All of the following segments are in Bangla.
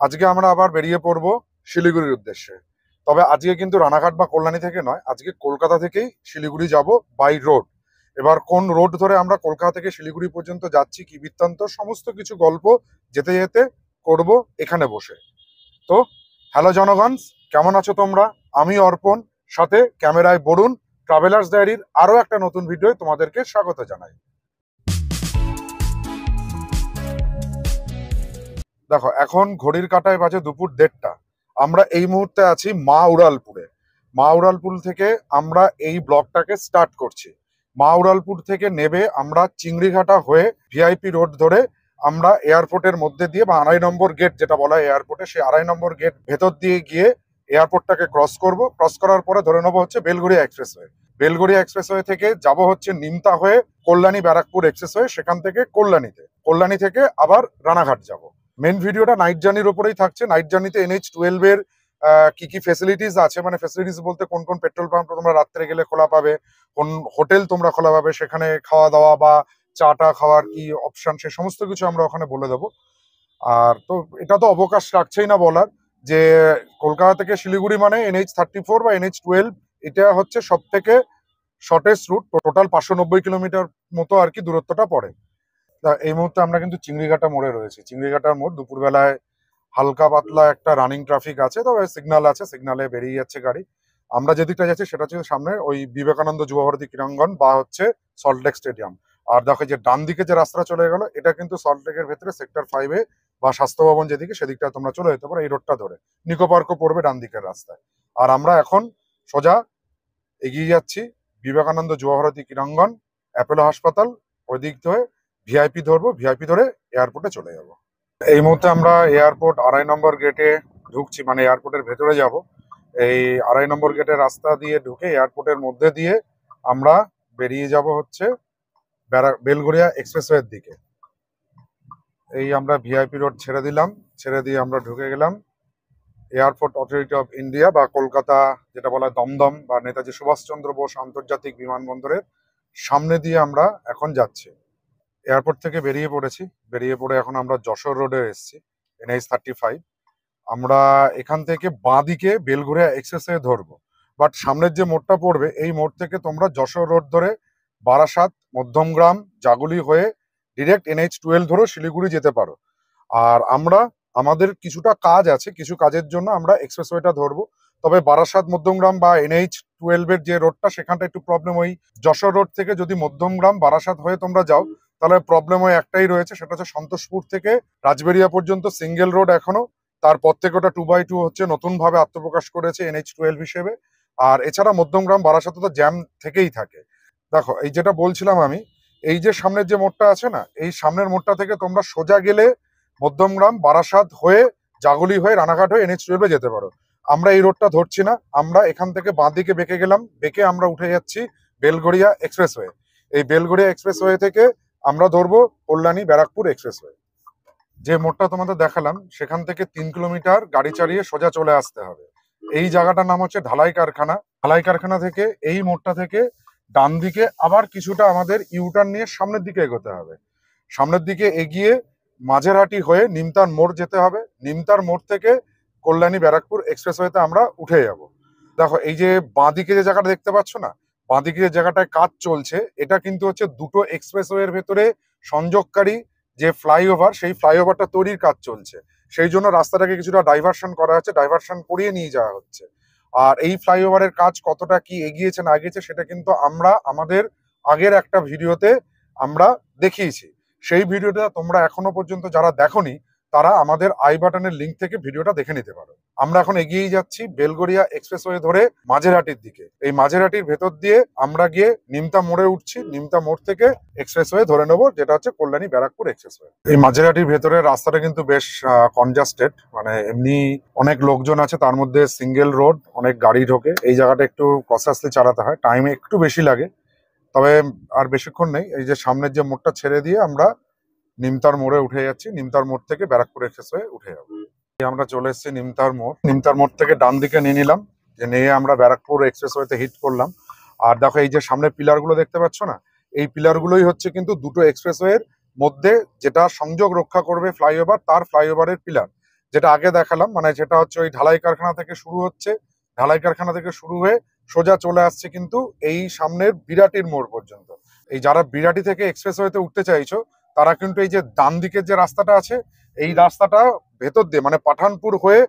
আজকে আমরা আবার বেরিয়ে পড়ব শিলিগুড়ির উদ্দেশ্যে। তবে আজকে কিন্তু রানাঘাট বা কল্যাণী থেকে নয়, আজকে কলকাতা থেকেই শিলিগুড়ি যাব বাই রোড এবার কোন রোড ধরে আমরা কলকাতা থেকে শিলিগুড়ি পর্যন্ত যাচ্ছি, কি বৃত্তান্ত, সমস্ত কিছু গল্প যেতে যেতে করব এখানে বসে। তো হ্যালো জনগণ, কেমন আছো তোমরা? আমি অর্পণ, সাথে ক্যামেরায় বরুণ ট্রাভেলার্স ডায়েরির আরও একটা নতুন ভিডিও তোমাদেরকে স্বাগত জানাই। দেখো, এখন ঘড়ির কাটায় বাজে দুপুর দেড়টা। আমরা এই মুহূর্তে আছি মা উড়ালপুরে। মা উড়ালপুর থেকে আমরা এই ব্লগটাকে স্টার্ট করছি। মা উড়ালপুর থেকে নেবে আমরা চিংড়িঘাটা হয়ে ভিআইপি রোড ধরে আমরা এয়ারপোর্টের মধ্যে দিয়ে বা আড়াই নম্বর গেট যেটা বলা হয় এয়ারপোর্টে সেই আড়াই নম্বর গেট ভেতর দিয়ে গিয়ে এয়ারপোর্টটাকে ক্রস করব। ক্রস করার পরে ধরে নেব হচ্ছে বেলগড়িয়া এক্সপ্রেসওয়ে বেলগড়িয়া এক্সপ্রেসওয়ে থেকে যাব হচ্ছে নিমতা হয়ে কল্যাণী ব্যারাকপুর এক্সপ্রেস এক্সপ্রেসওয়ে সেখান থেকে কল্যাণীতে। কল্যাণী থেকে আবার রানাঘাট যাব। মেন ভিডিওটা নাইট জার্নির ওপরেই থাকছে। নাইট জার্নিতে এনএইচ টুয়েলভ এর আহ, কি কি ফেসিলিটিস আছে? মানে ফেসিলিটিস বলতে কোন কোন পেট্রোল পাম্প তোমরা রাত্রে গেলে খোলা পাবে কোন হোটেল তোমরা খোলা পাবে সেখানে খাওয়া দাওয়া বা চাটা খাওয়ার কি অপশন সে সমস্ত কিছু আমরা ওখানে বলে দেবো। আর তো এটা তো অবকাশ রাখছেই না বলার যে কলকাতা থেকে শিলিগুড়ি মানে এনএইচ থার্টি ফোর বা এনএইচ টুয়েলভ এটা হচ্ছে সব থেকে শর্টেস্ট রুট টোটাল পাঁচশো নব্বই কিলোমিটার মতো আর কি দূরত্বটা পড়ে। তা এই মুহূর্তে আমরা কিন্তু চিংড়িঘাটা মোড়ে রয়েছি। চিংড়িঘাটার মোড় দুপুরবেলায় হালকা পাতলা একটা রানিং ট্রাফিক আছে, তবে সিগনাল আছে সিগনালে বেরিয়ে যাচ্ছে গাড়ি। আমরা যেদিকটা যাচ্ছি সেটা হচ্ছে সামনে ওই বিবেকানন্দ যুবভারতী ক্রীড়াঙ্গন বা হচ্ছে সল্টলেক স্টেডিয়াম আর দেখো যে ডান দিকে যে রাস্তা চলে গেল, এটা কিন্তু সল্টলেকের ভেতরে সেক্টর ফাইভে বা স্বাস্থ্য ভবন যেদিকে, সেদিকটা তোমরা চলে যেতে পারো এই রোডটা ধরে। নিকো পার্কও পড়বে ডান দিকের রাস্তায়। আর আমরা এখন সোজা এগিয়ে যাচ্ছি বিবেকানন্দ যুবভারতী ক্রীড়াঙ্গন, অ্যাপেলো হাসপাতাল, ওই দিক ধরে ভিআইপি ধরবো ভিআইপি ধরে এয়ারপোর্টে চলে যাব। এই মুহূর্তে আমরা এয়ারপোর্ট আড়াই নম্বর গেটে ঢুকছি মানে এয়ারপোর্টের ভেতরে যাব। এই আড়াই নম্বর গেটের রাস্তা দিয়ে ঢুকে এয়ারপোর্টের মধ্যে দিয়ে আমরা বেরিয়ে যাব হচ্ছে বেলগড়িয়া এক্সপ্রেসওয়ের দিকে। এই আমরা ভিআইপি রোড ছেড়ে দিলাম, ছেড়ে দিয়ে আমরা ঢুকে গেলাম এয়ারপোর্ট অথরিটি অফ ইন্ডিয়া বা কলকাতা যেটা বলা দমদম বা নেতাজি সুভাষচন্দ্র বোস আন্তর্জাতিক বিমানবন্দরের সামনে দিয়ে আমরা এখন যাচ্ছি। এয়ারপোর্ট থেকে বেরিয়ে পড়েছি। বেরিয়ে পড়ে এখন আমরা যশোর রোডে এসেছি এনএইচ থার্টি ফাইভ আমরা এখান থেকে বাঁ দিকে বেলঘুরিয়া এক্সপ্রেসওয়ে ধরবো। বাট সামনের যে মোড়টা পড়বে, এই মোড় থেকে তোমরা যশোর রোড ধরে বারাসাত মধ্যমগ্রাম জাগুলি হয়ে ডিরেক্ট এনএইচ টুয়েলভ ধরেও শিলিগুড়ি যেতে পারো। আর আমরা, আমাদের কিছুটা কাজ আছে, কিছু কাজের জন্য আমরা এক্সপ্রেসওয়েটা ধরবো। তবে বারাসাত মধ্যমগ্রাম বা এনএইচ টুয়েলভের যে রোডটা সেখানটা একটু প্রবলেম ওই যশোর রোড থেকে যদি মধ্যমগ্রাম বারাসাত হয়ে তোমরা যাও তাহলে প্রবলেম ওই একটাই রয়েছে, সেটা হচ্ছে সন্তোষপুর থেকে রাজবেরিয়া পর্যন্ত সিঙ্গেল রোড এখনও। তারপর থেকে ওটা টু বাই টু হচ্ছে নতুন ভাবে আত্মপ্রকাশ করেছে এনএইচ টুয়েলভ হিসেবে। আর এছাড়া মধ্যমগ্রাম বারাসাতে তো জ্যাম থেকেই থাকে। দেখো, এই যেটা বলছিলাম আমি, এই যে সামনের যে মোড়টা আছে না, এই সামনের মোড়টা থেকে তোমরা সোজা গেলে মধ্যমগ্রাম, বারাসাত হয়ে জাগুলি হয়ে রানাঘাট হয়ে এনএইচ টুয়েলভে যেতে পারো। আমরা এই রোডটা ধরছি না, আমরা এখান থেকে বাঁ দিকে বেঁকে গেলাম, বেঁকে আমরা উঠে যাচ্ছি বেলগড়িয়া এক্সপ্রেসওয়ে এই বেলগড়িয়া এক্সপ্রেসওয়ে থেকে আমরা ধরবো কল্যাণী ব্যারাকপুর এক্সপ্রেসওয়ে। যে মোড়টা তোমাদের দেখালাম, সেখান থেকে তিন কিলোমিটার গাড়ি চালিয়ে সোজা চলে আসতে হবে। এই জায়গাটার নাম হচ্ছে ঢালাই কারখানা। ঢালাই কারখানা থেকে, এই মোড়টা থেকে ডান দিকে আবার কিছুটা আমাদের ইউটার্ন নিয়ে সামনের দিকে এগোতে হবে। সামনের দিকে এগিয়ে মাঝেরহাটি হয়ে নিমতার মোড় যেতে হবে। নিমতার মোড় থেকে কল্যাণী ব্যারাকপুর এক্সপ্রেসওয়েতে আমরা উঠে যাব। দেখো, এই যে বাঁদিকে যে জায়গাটা দেখতে পাচ্ছ না বাঁদিকে যে জায়গাটায় কাজ চলছে। এটা কিন্তু হচ্ছে দুটো এক্সপ্রেসওয়ের ভেতরে সংযোগকারী যে ফ্লাইওভার সেই ফ্লাইওভারটা তৈরির কাজ চলছে। সেই জন্য রাস্তাটাকে কিছুটা ডাইভারশন করা হচ্ছে ডাইভারশন করিয়ে নিয়ে যাওয়া হচ্ছে। আর এই ফ্লাইওভারের কাজ কতটা কি এগিয়েছে, না এগিয়েছে, সেটা কিন্তু আমরা, আমাদের আগের একটা ভিডিওতে আমরা দেখিয়েছি। সেই ভিডিওটা তোমরা এখনও পর্যন্ত যারা দেখোনি তারা আমাদের আই বাটনের লিঙ্ক থেকে ভিডিওটা দেখে নিতে পারো। আমরা এখন এগিয়ে যাচ্ছি বেলগড়িয়া এক্সপ্রেসওয়ে ধরে মাঝেরহাটির দিকে। এই মাঝেরহাটির ভেতর দিয়ে আমরা গিয়ে নিমতা মোড়ে উঠছি। নিমতা মোড় থেকে এক্সপ্রেসওয়ে ধরে নেব, যেটা হচ্ছে কল্যাণী ব্যারাকপুর এক্সপ্রেসওয়ে এই মাঝেরহাটির ভেতরে রাস্তাটা কিন্তু বেশ কনজাস্টেড মানে এমনি অনেক লোকজন আছে, তার মধ্যে সিঙ্গেল রোড অনেক গাড়ি ঢোকে। এই জায়গাটা একটু কসাসলি চালাতে হয় টাইম একটু বেশি লাগে। তবে আর বেশিক্ষণ নেই, এই যে সামনের যে মোড়টা ছেড়ে দিয়ে আমরা নিমতার মোড়ে উঠে যাচ্ছি। নিমতার মোড় থেকে ব্যারাকপুর এক্সপ্রেসওয়ে উঠে যাব। আমরা চলে এসেছি নিমতার মোড়। নিমতার মোড় থেকে ডান দিকে নিয়ে নিলাম। যে নিয়ে আমরা ব্যারাকপুর এক্সপ্রেস এক্সপ্রেসওয়েতে হিট করলাম। আর দেখো এই যে সামনে পিলারগুলো দেখতে পাচ্ছ না? এই পিলারগুলোই হচ্ছে কিন্তু দুটো এক্সপ্রেসওয়ের মধ্যে যেটা সংযোগ রক্ষা করবে ফ্লাইওভার, তার ফ্লাইওভারের পিলার। যেটা আগে দেখালাম মানে যেটা হচ্ছে ওই ঢালাই কারখানা থেকে শুরু হচ্ছে। ঢালাই কারখানা থেকে শুরু হয়ে সোজা চলে আসছে কিন্তু এই সামনের বিরাটির মোড় পর্যন্ত। এই যারা বিরাটি থেকে এক্সপ্রেস এক্সপ্রেসওয়েতে উঠতে চাইছো তারা কিন্তু এই যে ডান দিকের যে রাস্তাটা আছে, এই রাস্তাটা ভেতর দিয়ে মানে পাঠানপুর হয়ে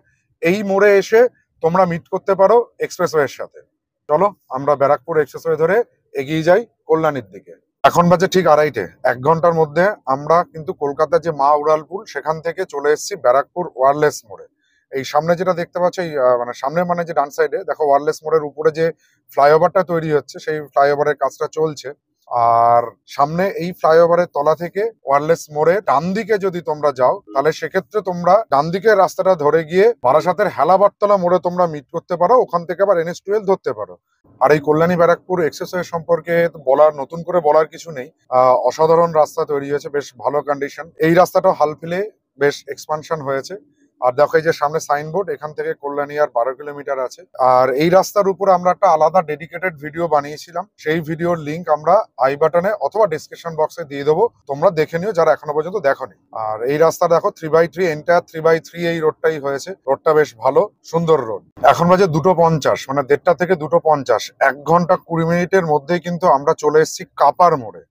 এই মোড়ে এসে তোমরা মিট করতে পারো এক্সপ্রেসওয়ের সাথে। চলো, আমরা ব্যারাকপুর এক্সপ্রেসওয়ে ধরে এগিয়ে যাই কল্যাণীর দিকে। এখন বাজে ঠিক আড়াইটে। এক ঘণ্টার মধ্যে আমরা কিন্তু কলকাতার যে মা উড়ালপুর সেখান থেকে চলে এসেছি ব্যারাকপুর ওয়ারলেস মোড়ে। এই সামনে যেটা দেখতে পাচ্ছ, এই মানে সামনে মানে যে ডান সাইডে দেখো ওয়ারলেস মোড়ের উপরে যে ফ্লাইওভারটা তৈরি হচ্ছে, সেই ফ্লাইওভারের কাজটা চলছে। আর সামনে এই ফ্লাইওভারের তলা থেকে ওয়ারলেস মোড়ে ডান দিকে যদি তোমরা যাও, তাহলে সেক্ষেত্রে তোমরা ডান দিকের রাস্তাটা ধরে গিয়ে বারাসাতের হেলাবারতলা মোড়ে তোমরা মিট করতে পারো, ওখান থেকে আবার এনএস টুয়েলভ ধরতে পারো। আর এই কল্যাণী ব্যারাকপুর এক্সেসওয়ে সম্পর্কে বলার, নতুন করে বলার কিছু নেই। অসাধারণ রাস্তা তৈরি হয়েছে, বেশ ভালো কন্ডিশন এই রাস্তাটাও হাল ফিলে বেশ এক্সপানশন হয়েছে। আর দেখো এই যে সামনে সাইনবোর্ড, এখান থেকে কল্যাণী আর বারো কিলোমিটার আছে। আর এই রাস্তার উপর আমরা একটা আলাদা ডেডিকেটেড ভিডিও বানিয়েছিলাম। সেই ভিডিওর লিঙ্ক আমরা আই বাটনে অথবা ডিসক্রিপশন বক্সে দিয়ে দেবো। তোমরা দেখে নিও যারা এখনও পর্যন্ত দেখোনি। আর এই রাস্তা দেখো three by three entire three by three এই রোডটাই হয়েছে। রোডটা বেশ ভালো, সুন্দর রোড এখন বাজে দুটো পঞ্চাশ মানে দেড়টা থেকে দুটো পঞ্চাশ। এক ঘণ্টা কুড়ি মিনিটের মধ্যেই কিন্তু আমরা চলে এসেছি কাপার মোড়ে।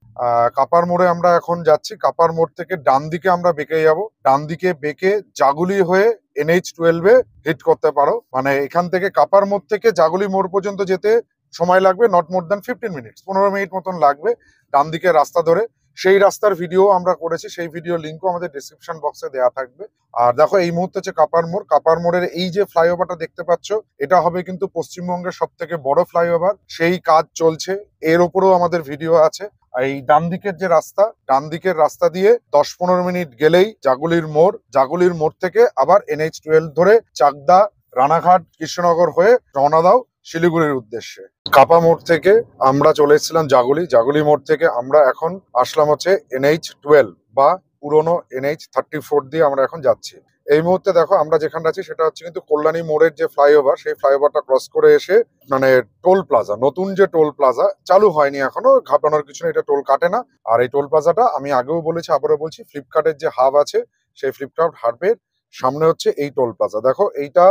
কাপার মোড়ে আমরা এখন যাচ্ছি। কাপার মোড় থেকে ডান দিকে আমরা বেঁকে যাব। ডান দিকে বেঁকে জাগুলি হয়ে এনএইচ টুয়েলভে হিট করতে পারো। মানে এখান থেকে কাপার মোড় থেকে জাগুলি মোড় পর্যন্ত যেতে সময় লাগবে not more than fifteen minutes পনেরো মিনিট মতন লাগবে ডান দিকে রাস্তা ধরে। সেই রাস্তার ভিডিও আমরা করেছি। সেই ভিডিও লিঙ্কও আমাদের ডিসক্রিপশন বক্সে দেওয়া থাকবে। আর দেখো, এই মুহূর্তে হচ্ছে কাপার মোড়। কাপার মোড়ের এই যে ফ্লাইওভারটা দেখতে পাচ্ছ, এটা হবে কিন্তু পশ্চিমবঙ্গের সব থেকে বড় ফ্লাইওভার সেই কাজ চলছে। এর উপরেও আমাদের ভিডিও আছে। এই ডান দিকের যে রাস্তা, ডান দিকের রাস্তা দিয়ে দশ পনেরো মিনিট গেলেই জাগুলির মোড় জাগুলির মোড় থেকে আবার এনএইচ টুয়েলভ ধরে চাকদা, রানাঘাট, কৃষ্ণনগর হয়ে রওনা দাও শিলিগুড়ির উদ্দেশ্যে। কাপা মোড় থেকে আমরা চলে এসেছিলাম জাগুলি। জাগুলি মোড় থেকে আমরা এখন আসলাম হচ্ছে এনএইচ টুয়েলভ বা পুরোনো এনএইচ থার্টি ফোর দিয়ে আমরা এখন যাচ্ছি। এই মুহূর্তে দেখো, আমরা যেখানটা আছি সেটা হচ্ছে কিন্তু কল্যাণী মোড়ের যে ফ্লাইওভার, সেই ফ্লাইওভারটা ক্রস করে এসে মানে টোল প্লাজা, নতুন যে টোল প্লাজা, চালু হয়নি এখনও, ঘাবড়ানোর কিছু এটা টোল কাটে না। আর এই টোল প্লাজাটা আমি আগেও বলেছি, আবারও বলছি, ফ্লিপকার্টের যে হাব আছে, সেই ফ্লিপকার্ট হাবের সামনে হচ্ছে এই টোল প্লাজা। দেখো, এইটা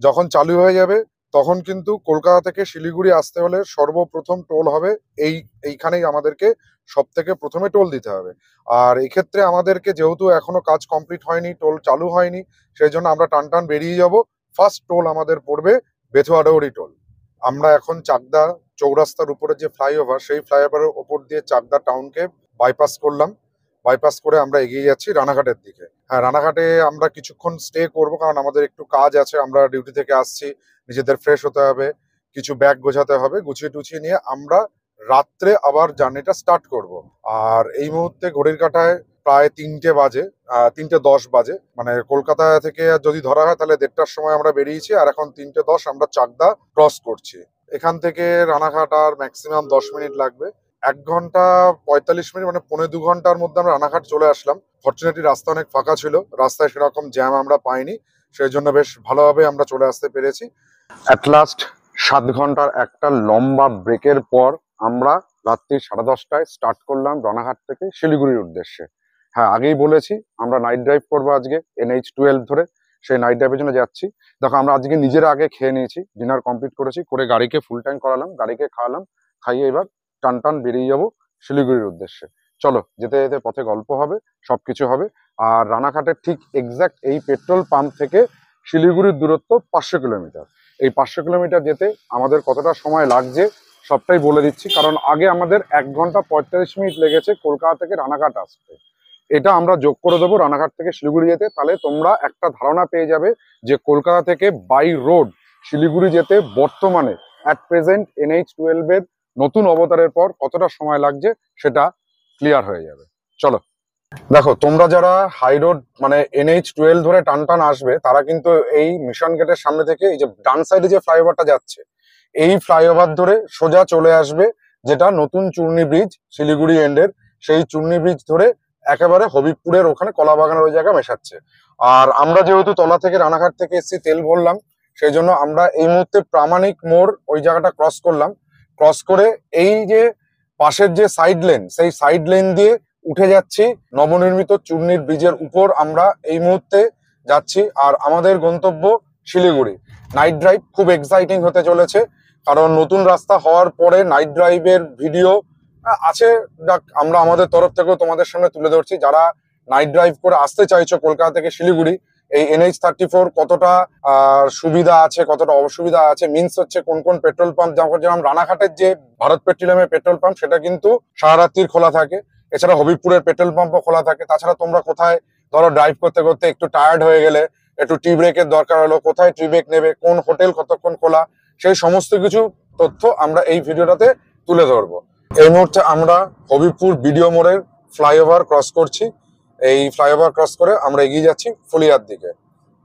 যখন চালু হয়ে যাবে, তখন কিন্তু কলকাতা থেকে শিলিগুড়ি আসতে হলে সর্বপ্রথম টোল হবে এই, এইখানেই আমাদেরকে সব থেকে প্রথমে টোল দিতে হবে। আর এক্ষেত্রে আমাদেরকে যেহেতু এখনও কাজ কমপ্লিট হয়নি, টোল চালু হয়নি সেই জন্য আমরা টান টান বেরিয়ে যাব। ফার্স্ট টোল আমাদের পড়বে বেথুয়াডৌরি টোল। আমরা এখন চাকদা চৌরাস্তার উপরে যে ফ্লাইওভার, সেই ফ্লাইওভারের ওপর দিয়ে চাকদা টাউনকে বাইপাস করলাম। বাইপাস করে আমরা এগিয়ে যাচ্ছি রানাঘাটের দিকে। হ্যাঁ রানাঘাটে আমরা কিছুক্ষণ স্টে করব, কারণ আমাদের একটু কাজ আছে, আমরা ডিউটি থেকে আসছি, নিজেদের ফ্রেশ হতে হবে, কিছু ব্যাগ গোছাতে হবে, গুছিয়ে টুছিয়ে নিয়ে আমরা রাত্রে আবার জার্নিটা স্টার্ট করব। আর এই মুহূর্তে ঘড়ির কাঁটায় প্রায় তিনটে বাজে তিনটে দশ বাজে। মানে কলকাতা থেকে যদি ধরা হয় তাহলে দেড়টার সময় আমরা বেরিয়েছি আর এখন তিনটে দশ আমরা চাকদা ক্রস করছি। এখান থেকে রানাঘাট আর ম্যাক্সিমাম দশ মিনিট লাগবে। এক ঘণ্টা পঁয়তাল্লিশ মিনিট মানে পনেরো দু ঘণ্টার মধ্যে আমরা রানাঘাট চলে আসলাম। ফর্চুনেটলি রাস্তা অনেক ফাঁকা ছিল, রাস্তায় সেরকম জ্যাম আমরা পাইনি। সেই জন্য বেশ ভালোভাবে আমরা চলে আসতে পেরেছি। অ্যাট লাস্ট সাত ঘণ্টার একটা লম্বা ব্রেকের পর আমরা রাত্রি সাড়ে দশটায় স্টার্ট করলাম রানাঘাট থেকে শিলিগুড়ির উদ্দেশ্যে। হ্যাঁ আগেই বলেছি, আমরা নাইট ড্রাইভ করব আজকে এনএইচ টুয়েলভ ধরে সেই নাইট ড্রাইভের জন্য যাচ্ছি। দেখো, আমরা আজকে নিজেরা আগে খেয়ে নিয়েছি ডিনার কমপ্লিট করেছি, করে গাড়িকে ফুল ট্যাঙ্ক করালাম, গাড়িকে খাওয়ালাম, খাইয়ে এবার টান টান বেরিয়ে যাব শিলিগুড়ির উদ্দেশ্যে। চলো, যেতে যেতে পথে গল্প হবে সব কিছু হবে। আর রানাঘাটের ঠিক এক্সাক্ট এই পেট্রোল পাম্প থেকে শিলিগুড়ির দূরত্ব পাঁচশো কিলোমিটার। এই পাঁচশো কিলোমিটার যেতে আমাদের কতটা সময় লাগছে সবটাই বলে দিচ্ছি, কারণ আগে আমাদের এক ঘণ্টা পঁয়তাল্লিশ মিনিট লেগেছে কলকাতা থেকে রানাঘাট আসতে। এটা আমরা যোগ করে দেবো রানাঘাট থেকে শিলিগুড়ি যেতে, তাহলে তোমরা একটা ধারণা পেয়ে যাবে যে কলকাতা থেকে বাই রোড শিলিগুড়ি যেতে বর্তমানে অ্যাট প্রেজেন্ট এনএইচ টুয়েলভের নতুন অবতারের পর কতটা সময় লাগছে সেটা ক্লিয়ার হয়ে যাবে। চলো। দেখো, তোমরা যারা হাই রোড মানে এনএইচ টুয়েলভ ধরে টান টান আসবে, তারা কিন্তু এই মিশন গেটের সামনে থেকে এই যে ডান সাইডে যে ফ্লাইওভারটা যাচ্ছে এই ফ্লাইওভার ধরে সোজা চলে আসবে যেটা নতুন চূর্ণি ব্রিজ শিলিগুড়ি এন্ডের সেই চূর্ণি ব্রিজ ধরে একেবারে হবিবপুরের ওখানে কলা বাগানের ওই জায়গা মেশাচ্ছে। আর আমরা যেহেতু তলা থেকে রানাঘাট থেকে এসেছি, তেল ভরলাম, সেই জন্য আমরা এই মুহূর্তে প্রামাণিক মোড় ওই জায়গাটা ক্রস করলাম। ক্রস করে এই যে পাশের যে সাইড লেন সেই সাইড লেন দিয়ে উঠে যাচ্ছি। নবনির্মিত চূর্ণির ব্রিজের উপর আমরা এই মুহূর্তে যাচ্ছি। আর আমাদের গন্তব্য শিলিগুড়ি। নাইট ড্রাইভ খুব এক্সাইটিং হতে চলেছে। কারণ নতুন রাস্তা হওয়ার পরে নাইট ড্রাইভের ভিডিও আছে। আমরা আমাদের তরফ থেকেও তোমাদের সামনে তুলে ধরছি। যারা নাইট ড্রাইভ করে আসতে চাইছো কলকাতা থেকে শিলিগুড়ি, এই এনএইচ থার্টি ফোর কতটা সুবিধা আছে, কতটা অসুবিধা আছে? মিনস হচ্ছে কোন কোন পেট্রোল পাম্প যেমন যেমন রানাঘাটের যে ভারত পেট্রোলিয়ামের পেট্রোল পাম্প সেটা কিন্তু সারারাত্রির খোলা থাকে। এছাড়া হবিবপুরের পেট্রোল পাম্পও খোলা থাকে। তাছাড়া তোমরা কোথায়, ধরো ড্রাইভ করতে করতে একটু টায়ার্ড হয়ে গেলে, একটু টি ব্রেকের দরকার হলো, কোথায় টি ব্রেক নেবে, কোন হোটেল কতক্ষণ খোলা সেই সমস্ত কিছু তথ্য আমরা এই ভিডিওটাতে তুলে ধরবো। এই মুহূর্তে আমরা হবিবপুর বিডিও মোড়ের ফ্লাইওভার ক্রস করছি। এই ফ্লাইওভার ক্রস করে আমরা এগিয়ে যাচ্ছি ফুলিয়ার দিকে।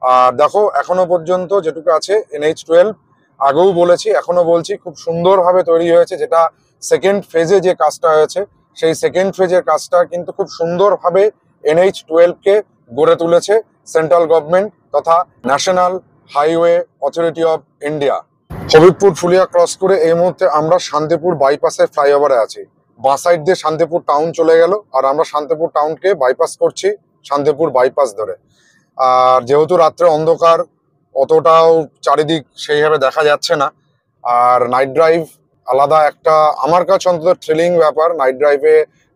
আর দেখো, এখনও পর্যন্ত যেটুকু আছে এনএইচ টুয়েলভ, আগেও বলেছি, এখনও বলছি, খুব সুন্দরভাবে তৈরি হয়েছে যেটা সেকেন্ড ফেজে যে কাজটা হয়েছে, সেই সেকেন্ড ফেজের কাজটা কিন্তু খুব সুন্দরভাবে এনএইচ টুয়েলভকে গড়ে তুলেছে সেন্ট্রাল গভর্নমেন্ট তথা national highway authority of India. Habibpur Phulia cross করে এই মুহূর্তে আমরা শান্তিপুর বাইপাসের ফ্লাইওভারে আছি। বাঁ সাইড দিয়ে শান্তিপুর টাউন চলে গেল আর আমরা শান্তিপুর টাউনকে বাইপাস করছি শান্তিপুর বাইপাস ধরে। আর যেহেতু রাত্রে অন্ধকার, অতটাও চারিদিক সেইভাবে দেখা যাচ্ছে না। আর নাইট ড্রাইভ আলাদা একটা, আমার কাছে অন্তত থ্রিলিং ব্যাপার নাইট ড্রাইভে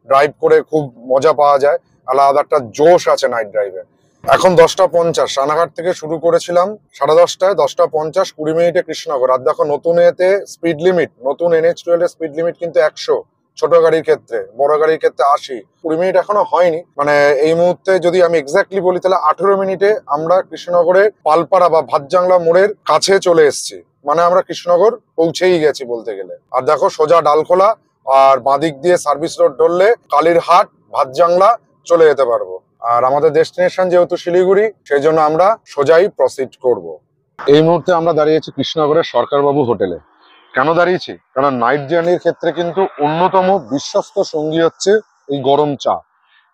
ড্রাইভ করে খুব মজা পাওয়া যায়। আলাদা একটা জোশ আছে নাইট ড্রাইভে এখন দশটা পঞ্চাশ। রানাঘাট থেকে শুরু করেছিলাম সাড়ে দশটায়, দশটা পঞ্চাশ, কুড়ি মিনিটে কৃষ্ণনগর। আর দেখো, নতুন এতে স্পিড লিমিট নতুন এনএইচ টুয়েলভ স্পিড লিমিট কিন্তু একশো। ছোট গাড়ির ক্ষেত্রে, বড় গাড়ির ক্ষেত্রে আশি। কুড়ি মিনিট এখনও হয়নি। মানে এই মুহূর্তে যদি আমি এক্স্যাক্টলি বলি, তাহলে আঠেরো মিনিটে আমরা কৃষ্ণনগরের পালপাড়া বা ভাতজাংলা মোড়ের কাছে চলে এসেছি। মানে আমরা কৃষ্ণনগর পৌঁছেই গেছি বলতে গেলে। আর দেখো, সোজা ডালখোলা, আর বাঁদিক দিয়ে সার্ভিস রোড ধরলে কালীরহাট, ভাতজাংলা চলে যেতে পারব। আর আমাদের ডেস্টিনেশন যেহেতু শিলিগুড়ি সেই জন্য আমরা সোজাই প্রসিড করব। এই মুহূর্তে আমরা দাঁড়িয়েছি কৃষ্ণনগরের সরকারবাবু হোটেলে। কেন দাঁড়িয়েছি? কারণ নাইট জার্নির ক্ষেত্রে কিন্তু অন্যতম বিশ্বস্ত সঙ্গী হচ্ছে এই গরম চা।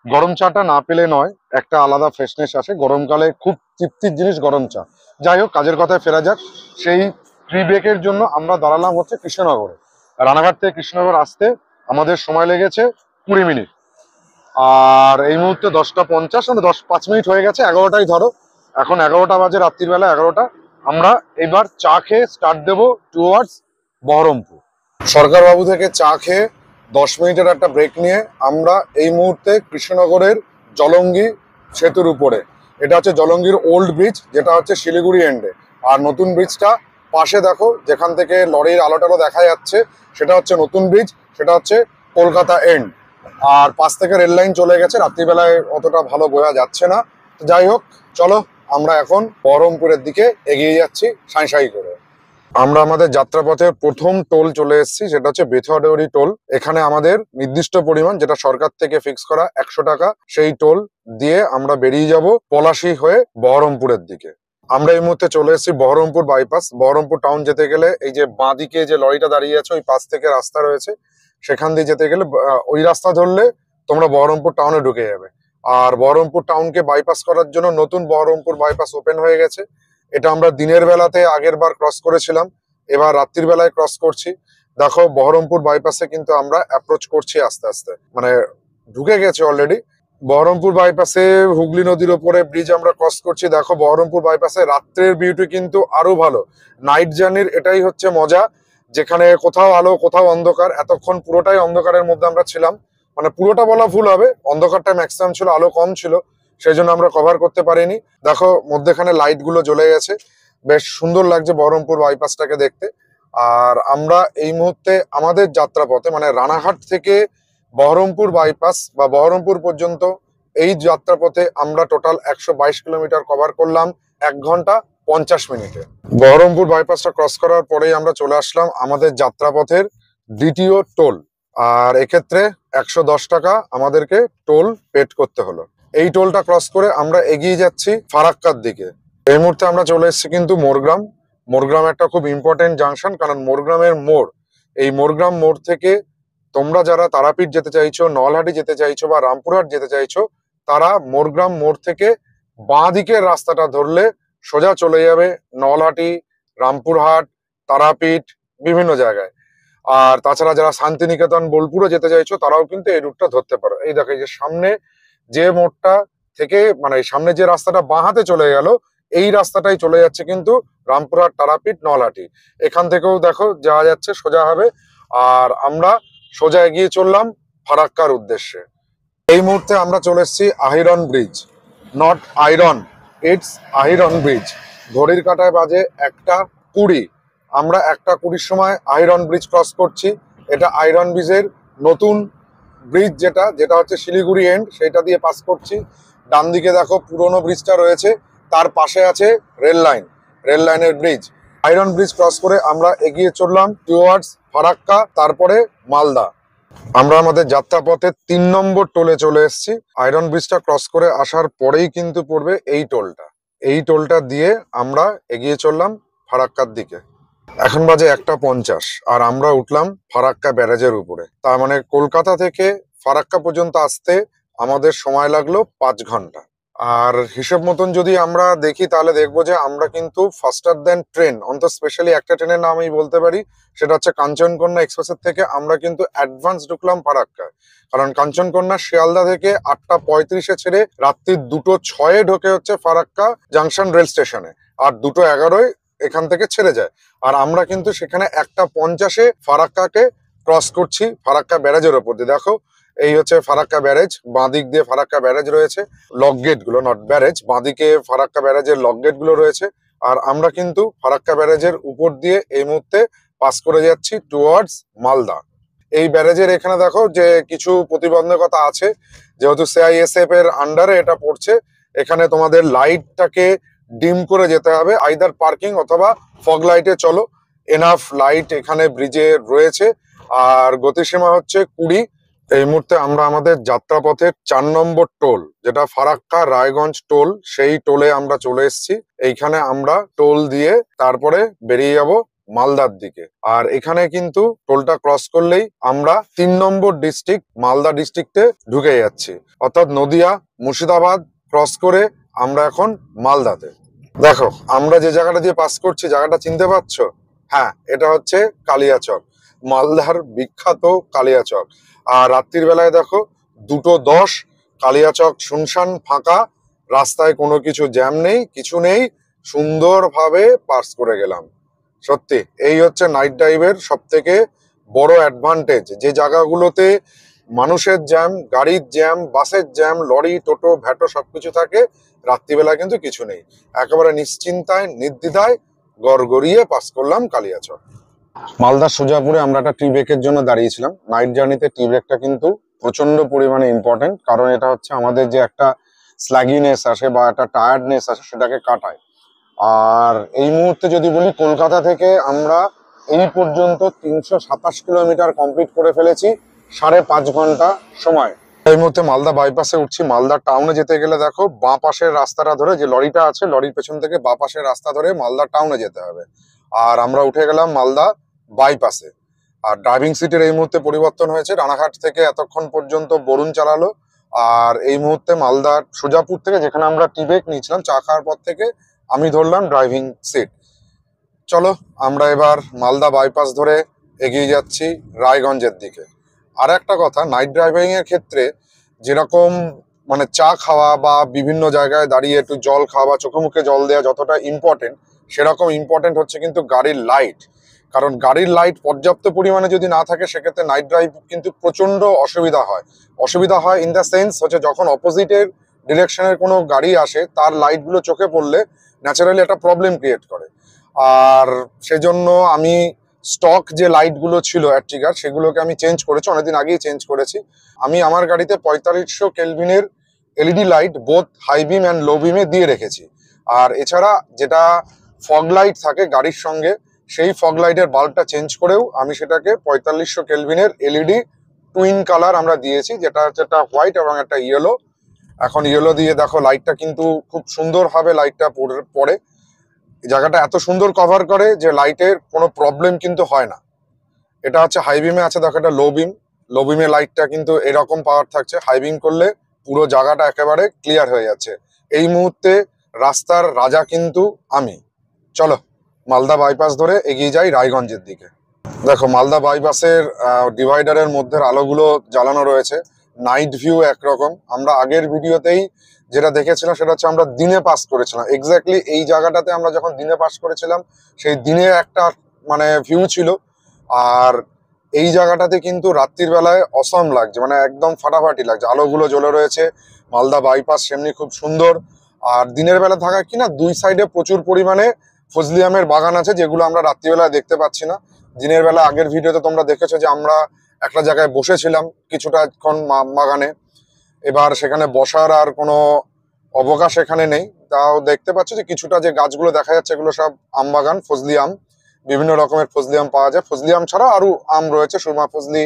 গরম চাটা না পেলে নয়, একটা আলাদা ফ্রেশনেস আসে। গরমকালে খুব তৃপ্তির জিনিস গরম চা। যাই হোক, কাজের কথায় ফেরা যাক। সেই ট্রি ব্রেকের জন্য আমরা দাঁড়ালাম হচ্ছে কৃষ্ণনগরে। রানাঘাট থেকে কৃষ্ণনগর আসতে আমাদের সময় লেগেছে কুড়ি মিনিট। আর এই মুহূর্তে দশটা পঞ্চাশ মানে দশ, পাঁচ মিনিট হয়ে গেছে, এগারোটাই ধরো। এখন এগারোটা বাজে, রাত্রির বেলা এগারোটা। আমরা এবার চা খেয়ে স্টার্ট দেবো টুয়ার্ডস বহরমপুর। সরকারবাবু থেকে চা খেয়ে দশ মিনিটের একটা ব্রেক নিয়ে আমরা এই মুহূর্তে কৃষ্ণনগরের জলঙ্গি সেতুর উপরে। এটা হচ্ছে জলঙ্গির ওল্ড ব্রিজ যেটা হচ্ছে শিলিগুড়ি এন্ডে আর নতুন ব্রিজটা পাশে দেখো, যেখান থেকে লরির আলো টালো দেখা যাচ্ছে, সেটা হচ্ছে নতুন ব্রিজ সেটা হচ্ছে কলকাতা এন্ড আর পাশ থেকে রেল লাইন চলে গেছে, রাত্রিবেলায় অতটা ভালো বোঝা যাচ্ছে না। যাই হোক, চলো, আমরা এখন বহরমপুরের দিকে এগিয়ে যাচ্ছি সাঁই সাঁই করে। আমরা আমাদের যাত্রাপথে প্রথম টোল চলে এসেছি, সেটা হচ্ছে বেথুয়াডেউরি টোল। এখানে আমাদের নির্দিষ্ট পরিমাণ, যেটা সরকার থেকে ফিক্স করা একশো টাকা, সেই টোল দিয়ে আমরা বেরিয়ে যাব পলাশি হয়ে বহরমপুরের দিকে। আমরা এই মুহূর্তে চলে এসেছি বহরমপুর বাইপাস বহরমপুর টাউন যেতে গেলে এই যে বাঁদিকে যে লরিটা দাঁড়িয়ে আছে, ওই পাশ থেকে রাস্তা রয়েছে। সেখান দিয়ে যেতে গেলে ওই রাস্তা ধরলে তোমরা বহরমপুর টাউনে ঢুকে যাবে। আর বহরমপুর টাউনকে বাইপাস করার জন্য নতুন বহরমপুর বাইপাস ওপেন হয়ে গেছে। এটা আমরা দিনের বেলাতে আগের বার ক্রস করেছিলাম, এবার রাত্রির বেলায় ক্রস করছি। দেখো, বহরমপুর বাইপাসে কিন্তু আমরা অ্যাপ্রোচ করছি আস্তে আস্তে। মানে ঢুকে গেছে অলরেডি বহরমপুর বাইপাসে হুগলি নদীর ওপরে ব্রিজ আমরা ক্রস করছি। দেখো, বহরমপুর বাইপাসে রাত্রের বিউটি কিন্তু আরও ভালো। নাইট জার্নির এটাই হচ্ছে মজা। যেখানে কোথাও আলো, কোথাও অন্ধকার, এতক্ষণ পুরোটাই অন্ধকারের মধ্যে আমরা ছিলাম। মানে পুরোটা বলা ভুল হবে, অন্ধকারটা ম্যাক্সিমাম ছিল, আলো কম ছিল, সেই জন্য আমরা কভার করতে পারিনি। দেখো, মধ্যেখানে লাইটগুলো জ্বলে গেছে। বেশ সুন্দর লাগছে বহরমপুর বাইপাসটাকে দেখতে। আর আমরা এই মুহূর্তে আমাদের যাত্রাপথে মানে রানাঘাট থেকে বহরমপুর বাইপাস বা বহরমপুর পর্যন্ত এই যাত্রাপথে আমরা টোটাল একশো বাইশ কিলোমিটার কভার করলাম এক ঘণ্টা। পঞ্চাশ মিনিটে। বহরমপুর বাইপাসটা ক্রস করার পরেই আমরা চলে আসলাম আমাদের যাত্রাপথের দ্বিতীয় টোল। আর এক্ষেত্রে একশো দশ টাকা আমাদেরকে টোল পেড করতে হলো। এই টোলটা ক্রস করে আমরা এগিয়ে যাচ্ছি ফারাক্কার দিকে। এই মুহূর্তে আমরা চলে এসেছি কিন্তু মোরগ্রাম। মোরগ্রাম একটা খুব ইম্পর্টেন্ট জাংশন কারণ মোরগ্রামের মোড়। এই মোরগ্রাম মোড় থেকে তোমরা যারা তারাপীঠ যেতে চাইছো, নলহাটি যেতে চাইছো বা রামপুরহাট যেতে চাইছো, তারা মোরগ্রাম মোড় থেকে বাঁ দিকের রাস্তাটা ধরলে সোজা চলে যাবে নলহাটি, রামপুরহাট, তারাপীঠ, বিভিন্ন জায়গায়। আর তাছাড়া যারা শান্তিনিকেতন বোলপুরে যেতে চাইছো, তারাও কিন্তু এই রুটটা ধরতে পারো। এই দেখো যে সামনে যে মোড়টা থেকে মানে সামনে যে রাস্তাটা বাঁ হাতে চলে গেল, এই রাস্তাটাই চলে যাচ্ছে কিন্তু রামপুরহাট, তারাপীঠ, নলহাটি। এখান থেকেও দেখো, যাওয়া যাচ্ছে, সোজা হবে। আর আমরা সোজা এগিয়ে চললাম ফারাক্কার উদ্দেশ্যে। এই মুহূর্তে আমরা চলে এসেছি Ahiron bridge, not iron it's Ahiron bridge ঘড়ির কাঁটায় বাজে একটা কুড়ি। আমরা একটা কুড়ির সময় আয়রন ব্রিজ ক্রস করছি। এটা আয়রন ব্রিজের নতুন ব্রিজ যেটা যেটা হচ্ছে শিলিগুড়ি এন্ড সেটা দিয়ে পাস করছি। ডান দিকে দেখো পুরনো ব্রিজটা রয়েছে। তার পাশে আছে রেল লাইন রেল লাইনের ব্রিজ আয়রন ব্রিজ ক্রস করে আমরা এগিয়ে চললাম টুয়ার্ডস ফারাক্কা, তারপরে মালদা। আমরা আমাদের যাত্রাপথে তিন নম্বর টোলে চলে এসেছি। আয়রন ব্রিজটা ক্রস করে আসার পরেই কিন্তু পড়বে এই টোলটা। এই টোলটা দিয়ে আমরা এগিয়ে চললাম ফারাক্কার দিকে। এখন বাজে একটা পঞ্চাশ আর আমরা উঠলাম ফারাক্কা ব্যারাজের উপরে। তার মানে কলকাতা থেকে ফারাক্কা পর্যন্ত আসতে আমাদের সময় লাগল পাঁচ ঘণ্টা। আর হিসেব মতন যদি আমরা দেখি, তাহলে দেখব যে আমরা কিন্তু ফাস্টার দেন ট্রেন অন্ত স্পেশালি একটা ট্রেনের নাম আমি বলতে পারি, সেটা হচ্ছে কাঞ্চনকন্যা এক্সপ্রেসের থেকে আমরা কিন্তু অ্যাডভান্স ঢুকলাম ফারাক্কায় কারণ কাঞ্চনকন্যা শিয়ালদা থেকে আটটা পঁয়ত্রিশে ছেড়ে রাত্রির দুটো ছয়ে ঢোকে হচ্ছে ফারাক্কা জাংশন রেল স্টেশনে, আর দুটো এগারোয় এখান থেকে ছেড়ে যায়। আর আমরা কিন্তু সেখানে একটা পঞ্চাশে ফারাক্কাকে ক্রস করছি, ফারাক্কা ব্যারাজের ওপর দিয়ে। দেখো এই হচ্ছে ফারাক্কা ব্যারেজ বাঁদিক দিয়ে ফারাক্কা ব্যারেজ রয়েছে, লক গেটগুলো নট ব্যারেজ বাঁদিকে ফারাক্কা ব্যারেজের লক গেটগুলো রয়েছে, আর আমরা কিন্তু ফারাক্কা ব্যারেজের উপর দিয়ে এই মুহূর্তে পাস করে যাচ্ছি টুয়ার্ডস মালদা। এই ব্যারেজের এখানে দেখো যে কিছু প্রতিবন্ধকতা আছে, যেহেতু সিআইএসএফ এর আন্ডারে এটা পড়ছে, এখানে তোমাদের লাইটটাকে ডিম করে যেতে হবে আইদার পার্কিং অথবা ফগ লাইটে চলো। এনাফ লাইট এখানে ব্রিজে রয়েছে, আর গতিসীমা হচ্ছে কুড়ি এই মুহূর্তে আমরা আমাদের যাত্রাপথের চার নম্বর টোল, যেটা ফারাক্কা রায়গঞ্জ টোল, সেই টোলে আমরা চলে এসেছি। এইখানে আমরা টোল দিয়ে তারপরে বেরিয়ে যাব মালদার দিকে। আর এখানে কিন্তু টোলটা ক্রস করলেই আমরা তিন নম্বর ডিস্ট্রিক্ট, মালদা ডিস্ট্রিক্টে ঢুকে যাচ্ছি। অর্থাৎ নদিয়া, মুর্শিদাবাদ ক্রস করে আমরা এখন মালদাতে। দেখো, আমরা যে জায়গাটা দিয়ে পাস করছি, জায়গাটা চিনতে পারছ? হ্যাঁ এটা হচ্ছে কালিয়াচক। মালদার বিখ্যাত কালিয়াচক আর রাত্রির বেলায় দেখো, দুটো দশ কালিয়াচক শুনশান ফাঁকা, রাস্তায় কোনো কিছু জ্যাম নেই, কিছু নেই, সুন্দরভাবে পাস করে গেলাম। সত্যি, এই হচ্ছে নাইট ড্রাইভের সব থেকে বড় অ্যাডভান্টেজ যে জায়গাগুলোতে মানুষের জ্যাম গাড়ির জ্যাম বাসের জ্যাম লরি টোটো, ভ্যাটো সবকিছু থাকে, রাত্রিবেলা কিন্তু কিছু নেই। একেবারে নিশ্চিন্তায়, নির্দ্বিধায় গড়গড়িয়ে পাস করলাম কালিয়াচক মালদার সোজাপুরে আমরা একটা টি ব্রেকের জন্য দাঁড়িয়েছিলাম। নাইট জার্নিতে টি ব্রেকটা কিন্তু প্রচণ্ড পরিমাণে ইম্পর্টেন্ট কারণ এটা হচ্ছে আমাদের যে একটা স্ল্যাগিনেস আসে বা একটা টায়ার্ডনেস আসে সেটাকে কাটায়। আর এই মুহূর্তে যদি বলি, কলকাতা থেকে আমরা এই পর্যন্ত তিনশো সাতাশ কিলোমিটার কমপ্লিট করে ফেলেছি, সাড়ে পাঁচ ঘণ্টা সময়। এই মুহূর্তে মালদা বাইপাসে উঠছি। মালদা টাউনে যেতে গেলে দেখো, বাঁ পাশের রাস্তাটা ধরে যে লরিটা আছে, লরির পেছন থেকে বাঁ পাশের রাস্তা ধরে মালদা টাউনে যেতে হবে। আর আমরা উঠে গেলাম মালদা বাইপাসে আর ড্রাইভিং সিটের এই মুহূর্তে পরিবর্তন হয়েছে। রানাঘাট থেকে এতক্ষণ পর্যন্ত বরুণ চালালো। আর এই মুহূর্তে মালদার সোজাপুর থেকে যেখানে আমরা টিবেক নিয়েছিলাম, চা খাওয়ার পর থেকে আমি ধরলাম ড্রাইভিং সিট চলো, আমরা এবার মালদা বাইপাস ধরে এগিয়ে যাচ্ছি রায়গঞ্জের দিকে। আর একটা কথা নাইট ড্রাইভিং এর ক্ষেত্রে যেরকম মানে চা খাওয়া বা বিভিন্ন জায়গায় দাঁড়িয়ে একটু জল খাওয়া বা চোখে মুখে জল দেওয়া যতটা ইম্পর্টেন্ট সেরকম ইম্পর্টেন্ট হচ্ছে কিন্তু গাড়ির লাইট কারণ গাড়ির লাইট পর্যাপ্ত পরিমাণে যদি না থাকে, সেক্ষেত্রে নাইট ড্রাইভ কিন্তু প্রচণ্ড অসুবিধা হয়। অসুবিধা হয় ইন দ্য সেন্স হচ্ছে যখন অপোজিটের ডিরেকশনের কোনো গাড়ি আসে, তার লাইটগুলো চোখে পড়লে ন্যাচারালি একটা প্রবলেম ক্রিয়েট করে। আর সেজন্য আমি স্টক যে লাইটগুলো ছিল অ্যাট্রিগার সেগুলোকে আমি চেঞ্জ করেছি, অনেকদিন আগেই চেঞ্জ করেছি। আমি আমার গাড়িতে পঁয়তাল্লিশশো কেলভিনের LED light both high beam and low বিমে দিয়ে রেখেছি। আর এছাড়া যেটা ফগ লাইট থাকে গাড়ির সঙ্গে সেই ফগ লাইটের বাল্বটা চেঞ্জ করেও আমি সেটাকে পঁয়তাল্লিশশো কেলভিনের এলইডি টুইন কালার আমরা দিয়েছি, যেটা হচ্ছে একটা হোয়াইট এবং একটা ইয়েলো এখন ইয়েলো দিয়ে দেখো লাইটটা কিন্তু খুব সুন্দরভাবে লাইটটা পড়ে জায়গাটা এত সুন্দর কভার করে যে লাইটের কোনো প্রবলেম কিন্তু হয় না। এটা হচ্ছে হাই বিমে আছে, দেখো এটা লো বিম লো বিমে লাইটটা কিন্তু এরকম পাওয়ার থাকছে হাই বিম করলে পুরো জায়গাটা একেবারে ক্লিয়ার হয়ে যাচ্ছে। এই মুহূর্তে রাস্তার রাজা কিন্তু আমি। চলো। মালদা বাইপাস ধরে এগিয়ে যাই রায়গঞ্জের দিকে। দেখো, মালদা বাইপাসের ডিভাইডারের মধ্যে আলোগুলো জ্বালানো রয়েছে। নাইট ভিউ একরকম। আমরা আগের ভিডিওতেই যেটা দেখেছিলাম, সেটা হচ্ছে আমরা দিনে পাস করেছিলাম। এক্স্যাক্টলি এই জায়গাটাতে আমরা যখন দিনে পাস করেছিলাম, সেই দিনে একটা মানে ভিউ ছিল। আর এই জায়গাটাতে কিন্তু রাত্রির বেলায় অসম লাগছে মানে একদম ফাটাফাটি লাগছে। আলোগুলো জ্বলে রয়েছে। মালদা বাইপাস সেমনি খুব সুন্দর। আর দিনের বেলা থাকা কি না, দুই সাইডে প্রচুর পরিমাণে ফজলিয়ামের বাগান আছে, যেগুলো আমরা রাত্রিবেলায় দেখতে পাচ্ছি না। দিনের বেলা আগের ভিডিওতে তোমরা দেখেছ যে আমরা একটা জায়গায় বসেছিলাম কিছুটা এখন বাগানে। এবার সেখানে বসার আর কোনো অবকাশ এখানে নেই। তাও দেখতে পাচ্ছ যে কিছুটা যে গাছগুলো দেখা যাচ্ছে, এগুলো সব আম বাগান ফজলি আম বিভিন্ন রকমের ফজলি আম পাওয়া যায়। ফজলি আম ছাড়া আরও আম রয়েছে, সুরমা ফজলি,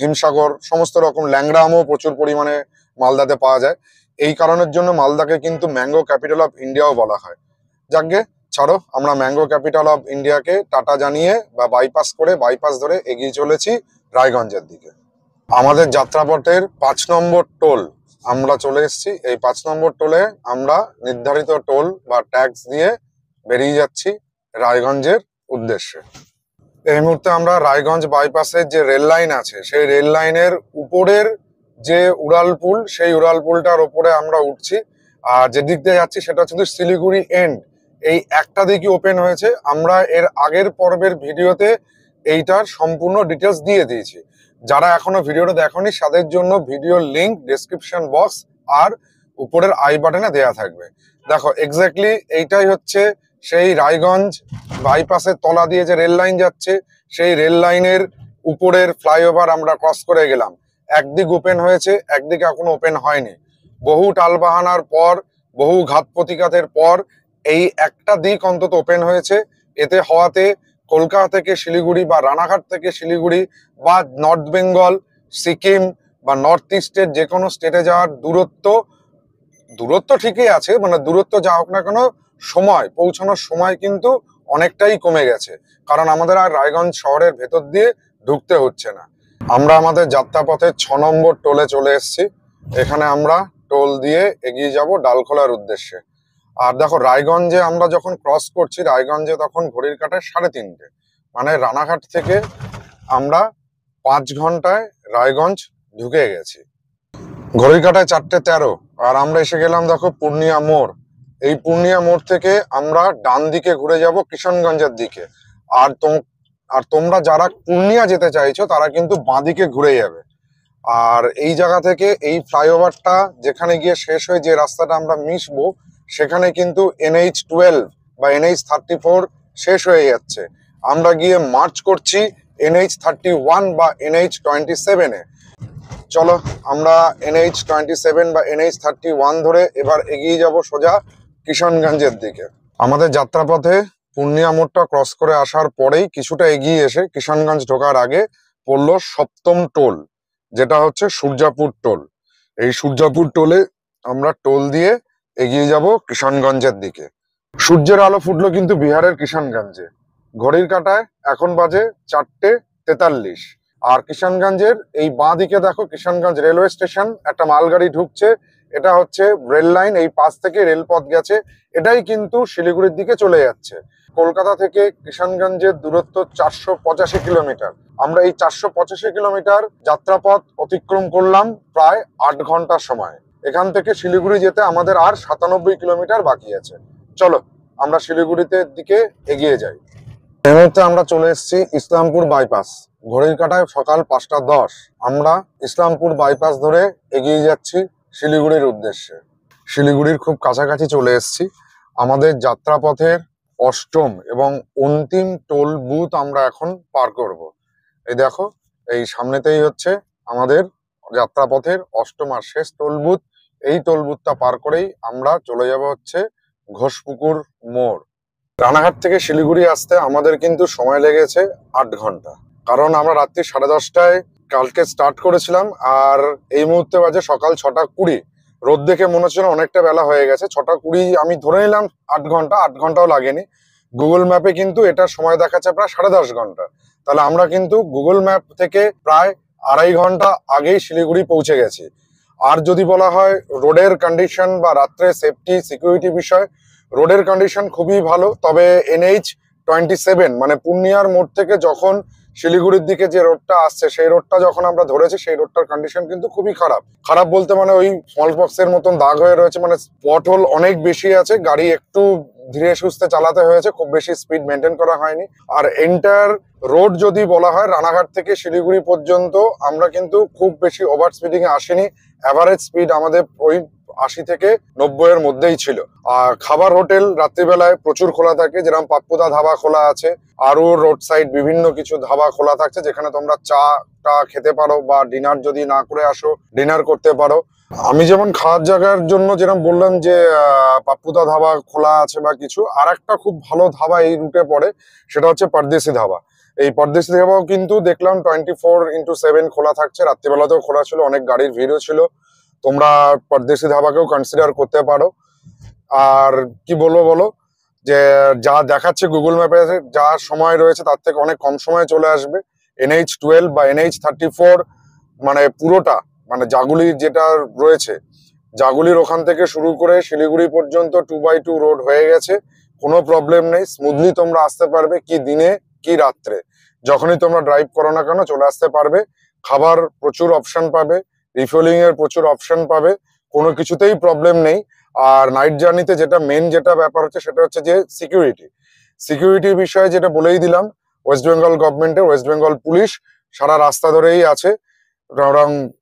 হিমসাগর, সমস্ত রকম ল্যাংড়া আমও প্রচুর পরিমাণে মালদাতে পাওয়া যায়। এই কারণের জন্য মালদাকে কিন্তু ম্যাঙ্গো ক্যাপিটাল অফ ইন্ডিয়াও বলা হয়। যাকগে ছাড়ো, আমরা ম্যাঙ্গো ক্যাপিটাল অফ ইন্ডিয়াকে টাটা জানিয়ে বা বাইপাস করে বাইপাস ধরে এগিয়ে চলেছি রায়গঞ্জের দিকে। আমাদের যাত্রাপথের পাঁচ নম্বর টোল, আমরা চলে এসেছি। এই পাঁচ নম্বর টোলে আমরা নির্ধারিত টোল বা ট্যাক্স দিয়ে বেরিয়ে যাচ্ছি রায়গঞ্জের উদ্দেশ্যে। এই মুহূর্তে আমরা রায়গঞ্জ বাইপাসের যে রেল লাইন আছে, সেই রেল লাইনের উপরের যে উড়ালপুল সেই উড়াল উড়ালপুলটার ওপরে আমরা উঠছি। আর যে দিক দিয়ে যাচ্ছি, সেটা হচ্ছে শিলিগুড়ি এন্ড এই একটা দিকই ওপেন হয়েছে। আমরা এর আগের পর্বের ভিডিওতে এইটার সম্পূর্ণ ডিটেলস দিয়ে দিয়েছি। যারা এখনও ভিডিওটা দেখোনি, তাদের জন্য ভিডিওর লিংক ডেসক্রিপশন বক্স আর উপরের আই বাটনে দেয়া থাকবে। দেখো এক্স্যাক্টলি এইটাই হচ্ছে সেই রায়গঞ্জ বাইপাসের তলা দিয়ে যে রেল লাইন যাচ্ছে, সেই রেল লাইনের উপরের ফ্লাইওভার আমরা ক্রস করে গেলাম। একদিক ওপেন হয়েছে, একদিকে এখনও ওপেন হয়নি। বহু টালবাহানার পর, বহু ঘাত প্রতিঘাতের পর এই একটা দিক অন্তত ওপেন হয়েছে। এতে হওয়াতে কলকাতা থেকে শিলিগুড়ি বা রানাঘাট থেকে শিলিগুড়ি বা নর্থ বেঙ্গল সিকিম বা নর্থ ইস্টের যে কোনো স্টেটে যাওয়ার দূরত্ব দূরত্ব ঠিকই আছে মানে দূরত্ব যা হোক না কেন, সময়, পৌঁছানোর সময় কিন্তু অনেকটাই কমে গেছে। কারণ আমাদের আর রায়গঞ্জ শহরের ভেতর দিয়ে ঢুকতে হচ্ছে না। আমরা আমাদের যাত্রাপথের ছ নম্বর টোলে চলে এসেছি। এখানে আমরা টোল দিয়ে এগিয়ে যাব ডালখোলার উদ্দেশ্যে। আর দেখো, রায়গঞ্জে আমরা যখন ক্রস করছি, রায়গঞ্জে তখন ঘড়ির কাটায় সাড়ে তিনটে। মানে রানাঘাট থেকে আমরা পাঁচ ঘন্টায় রায়গঞ্জ ঢুকে গেছি। ঘড়ির কাটায় চারটে তেরো। আর আমরা এসে গেলাম, দেখো, পূর্ণিয়া মোড়। এই পূর্ণিয়া মোড় থেকে আমরা ডান দিকে ঘুরে যাব কিষানগঞ্জের দিকে। আর তো- আর তোমরা যারা পূর্ণিয়া যেতে চাইছো, তারা কিন্তু বাঁদিকে ঘুরে যাবে। আর এই জায়গা থেকে এই ফ্লাইওভারটা যেখানে গিয়ে শেষ হয়ে যে রাস্তাটা আমরা মিশবো সেখানে কিন্তু এনএইচ টুয়েলভ বা এনএইচ থার্টি ফোর শেষ হয়ে যাচ্ছে। আমরা গিয়ে মার্চ করছি এনএইচ থার্টি ওয়ান বা এনএইচ টোয়েন্টি সেভেনে চলো, আমরা এনএইচ টোয়েন্টি সেভেন বা এনএইচ থার্টি ওয়ান ধরে এবার এগিয়ে যাব সোজা কিষানগঞ্জের দিকে। আমাদের যাত্রাপথে পূর্ণিয়া মোড়টা ক্রস করে আসার পরেই কিছুটা এগিয়ে এসে কিষানগঞ্জ ঢোকার আগে পড়ল সপ্তম টোল, যেটা হচ্ছে সূর্যাপুর টোল। এই সূর্যাপুর টোলে আমরা টোল দিয়ে এগিয়ে যাব কিষানগঞ্জের দিকে। সূর্যের আলো ফুটলো কিন্তু বিহারের কিষানগঞ্জে। ঘড়ির কাঁটায় এখন বাজে চারটে তেতাল্লিশ। আর কিষানগঞ্জের এই বাঁ দিকে দেখো, কিষানগঞ্জ রেলওয়ে স্টেশন, একটা মালগাড়ি ঢুকছে। এটা হচ্ছে রেল লাইন, এই পাশ থেকে রেলপথ গেছে। এটাই কিন্তু শিলিগুড়ির দিকে চলে যাচ্ছে। কলকাতা থেকে কিষানগঞ্জের দূরত্ব চারশো পঁচাশি কিলোমিটার। আমরা এই চারশো পঁচাশি কিলোমিটার যাত্রাপথ অতিক্রম করলাম প্রায় আট ঘণ্টার সময়। এখান থেকে শিলিগুড়ি যেতে আমাদের আর সাতানব্বই কিলোমিটার বাকি আছে। চলো, আমরা শিলিগুড়িতে দিকে এগিয়ে যাই। এই মুহূর্তে আমরা চলে এসেছি ইসলামপুর বাইপাস। ঘড়ির কাটায় সকাল পাঁচটা দশ। আমরা ইসলামপুর বাইপাস ধরে এগিয়ে যাচ্ছি শিলিগুড়ির উদ্দেশ্যে। শিলিগুড়ির খুব কাছাকাছি চলে এসেছি। আমাদের যাত্রাপথের অষ্টম এবং অন্তিম টোল বুথ আমরা এখন পার করব। এই দেখো, এই সামনেতেই হচ্ছে আমাদের যাত্রাপথের অষ্টম আর শেষ টোল বুথ। এই বুথটা পার করেই আমরা চলে যাব হচ্ছে ঘোষপুকুর মোড়। রানাঘাট থেকে শিলিগুড়ি আসতে আমাদের কিন্তু সময় লেগেছে আট ঘণ্টা। কারণ আমরা রাত্রি সাড়ে দশটায় কালকে স্টার্ট করেছিলাম আর এই মুহূর্তে বাজে সকাল ছটা কুড়ি। রোদ দেখে মনে হচ্ছিল অনেকটা বেলা হয়ে গেছে। ছটা কুড়ি আমি ধরে নিলাম আট ঘণ্টা, আট ঘন্টাও লাগেনি। গুগল ম্যাপে কিন্তু এটা সময় দেখাচ্ছে প্রায় সাড়ে দশ ঘণ্টা। তাহলে আমরা কিন্তু গুগল ম্যাপ থেকে প্রায় আড়াই ঘণ্টা আগেই শিলিগুড়ি পৌঁছে গেছি। আর যদি বলা হয় রোডের কন্ডিশন বা রাত্রে সেফটি সিকিউরিটি বিষয়, রোডের কন্ডিশন খুবই ভালো, তবে এনএইচ টোয়েন্টি সেভেন মানে পূর্ণিয়ার মোড় থেকে যখন শিলিগুড়ির দিকে যে রোডটা আসছে, সেই রোডটা যখন আমরা ধরেছি, সেই রোডটার কন্ডিশন কিন্তু খুবই খারাপ। খারাপ বলতে মানে ওই স্মল এর মতন দাগ হয়ে রয়েছে মানে স্পট হোল অনেক বেশি আছে, গাড়ি একটু ধীরে সুস্থে চালাতে হয়েছে, খুব বেশি স্পিড মেনটেন করা হয়নি। আর এন্টার রোড যদি বলা হয়, রানাঘাট থেকে শিলিগুড়ি পর্যন্ত আমরা কিন্তু খুব বেশি ওভার স্পিডিং এ আসিনি। অ্যাভারেজ স্পিড আমাদের ওই আশি থেকে নব্বই এর মধ্যেই ছিল। আর খাবার হোটেল রাত্রিবেলায় প্রচুর খোলা থাকে, যেরকম পাপ্পুদা ধাবা খোলা আছে আরও রোড সাইড বিভিন্ন কিছু ধাবা খোলা থাকছে, যেখানে তোমরা চা টা খেতে পারো বা ডিনার যদি না করে আসো ডিনার করতে পারো। আমি যেমন খাওয়ার জায়গার জন্য যেরকম বললাম যে পাপ্পুদা ধাবা খোলা আছে বা কিছু আর একটা খুব ভালো ধাবা এই রুটে পড়ে, সেটা হচ্ছে পারদেশি ধাবা। এই পরদেশি ধাবাও কিন্তু দেখলাম টোয়েন্টি ফোর ইন্টু সেভেন খোলা থাকছে। রাত্রিবেলাতেও খোলা ছিল, অনেক গাড়ির ভিড়ও ছিল। তোমরা পরদেশি ধাবাকেও কনসিডার করতে পারো। আর কি বলব বলো? যে যা দেখাচ্ছে গুগল ম্যাপে যা সময় রয়েছে তার থেকে অনেক কম সময়ে চলে আসবে। এনএইচ টুয়েলভ বা এনএইচ থার্টি ফোর মানে পুরোটা মানে জাগুলি যেটা রয়েছে, জাগুলির ওখান থেকে শুরু করে শিলিগুড়ি পর্যন্ত টু বাই টু রোড হয়ে গেছে। কোনো প্রবলেম নেই স্মুথলি তোমরা আসতে পারবে কি দিনে কি রাত্রে? যখনই তোমরা ড্রাইভ করো না কেন, চলে আসতে পারবে। খাবার প্রচুর অপশন পাবে রিফিলিং এর প্রচুর অপশন পাবে, কোনো কিছুতেই প্রবলেম নেই। আর নাইট জার্নিতে যেটা মেন যেটা ব্যাপার হচ্ছে, সেটা হচ্ছে যে সিকিউরিটি সিকিউরিটির বিষয়ে যেটা বলেই দিলাম ওয়েস্ট বেঙ্গল গভর্নমেন্টের ওয়েস্ট বেঙ্গল পুলিশ সারা রাস্তা ধরেই আছে।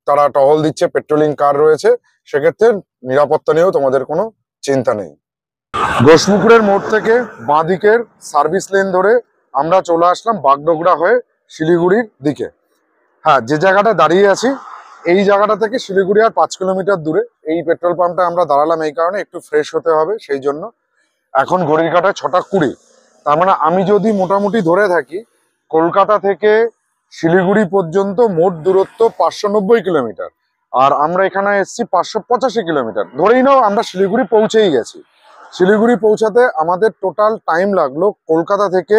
তারা টহল দিচ্ছে পেট্রোলিং কার রয়েছে। সেক্ষেত্রে নিরাপত্তা নিয়েও তোমাদের কোনো চিন্তা নেই। ঘোষমুকুরের মোড় থেকে বাঁ দিকের সার্ভিস লেন ধরে আমরা চলে আসলাম বাগডোগরা হয়ে শিলিগুড়ির দিকে। হ্যাঁ যে জায়গাটা দাঁড়িয়ে আছি, এই জায়গাটা থেকে শিলিগুড়ি আর পাঁচ কিলোমিটার দূরে। এই পেট্রোল পাম্পটা আমরা দাঁড়ালাম এই কারণে একটু ফ্রেশ হতে হবে, সেই জন্য। এখন ঘড়ির কাটায় ছটা কুড়ি। তার মানে আমি যদি মোটামুটি ধরে থাকি, কলকাতা থেকে শিলিগুড়ি পর্যন্ত মোট দূরত্ব পাঁচশো নব্বই কিলোমিটার। আর আমরা এখানে এসেছি পাঁচশো পঁচাশি কিলোমিটার। ধরেই নাও, আমরা শিলিগুড়ি পৌঁছেই গেছি। শিলিগুড়ি পৌঁছাতে আমাদের টোটাল টাইম লাগল কলকাতা থেকে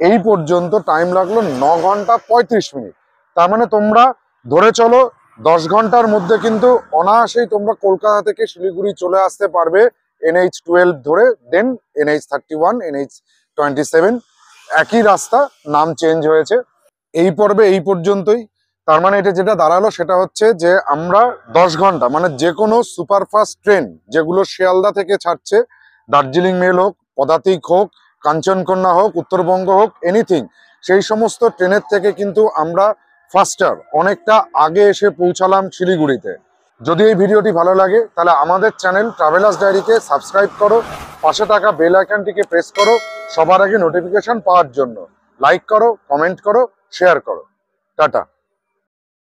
এই পর্যন্ত টাইম লাগল ন ঘণ্টা পঁয়ত্রিশ মিনিট। তার মানে তোমরা ধরে চলো, দশ ঘণ্টার মধ্যে কিন্তু অনায়াসেই তোমরা কলকাতা থেকে শিলিগুড়ি চলে আসতে পারবে এনএইচ টুয়েলভ ধরে then NH thirty one NH twenty seven একই রাস্তা, নাম চেঞ্জ হয়েছে। এই পর্বে এই পর্যন্তই। তার মানে এটা যেটা দাঁড়াল সেটা হচ্ছে যে আমরা দশ ঘণ্টা মানে যে কোনো সুপারফাস্ট ট্রেন যেগুলো শিয়ালদা থেকে ছাড়ছে, দার্জিলিং মেল হোক, পদাতিক হোক কাঞ্চনকন্যা হোক, উত্তরবঙ্গ হোক এনিথিং সেই সমস্ত ট্রেনের থেকে কিন্তু আমরা ফাস্টার অনেকটা আগে এসে পৌঁছালাম শিলিগুড়িতে। যদি এই ভিডিওটি ভালো লাগে, তাহলে আমাদের চ্যানেল ট্রাভেলার্স ডায়েরিকে সাবস্ক্রাইব করো, পাশে থাকা বেল আইকনটিকে প্রেস করো, সবার আগে নোটিফিকেশন পাওয়ার জন্য। লাইক করো কমেন্ট করো শেয়ার করো। টাটা।